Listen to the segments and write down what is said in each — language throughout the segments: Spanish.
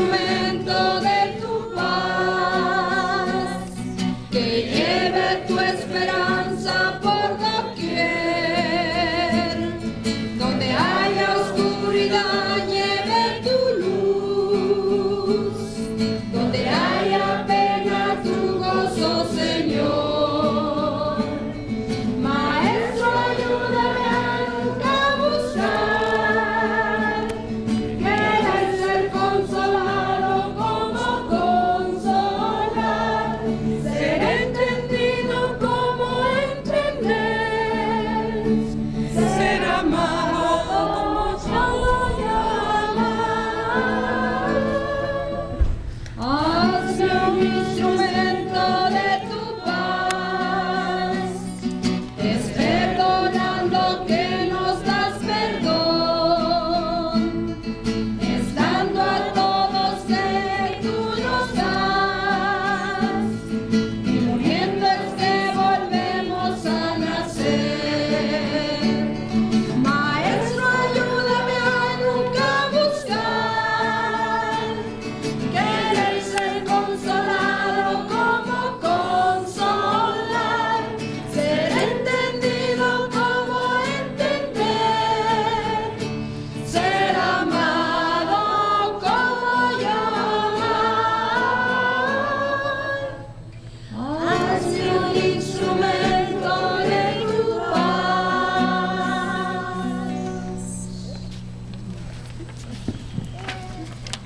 instrumento de tu paz.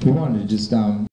we wanted to just um,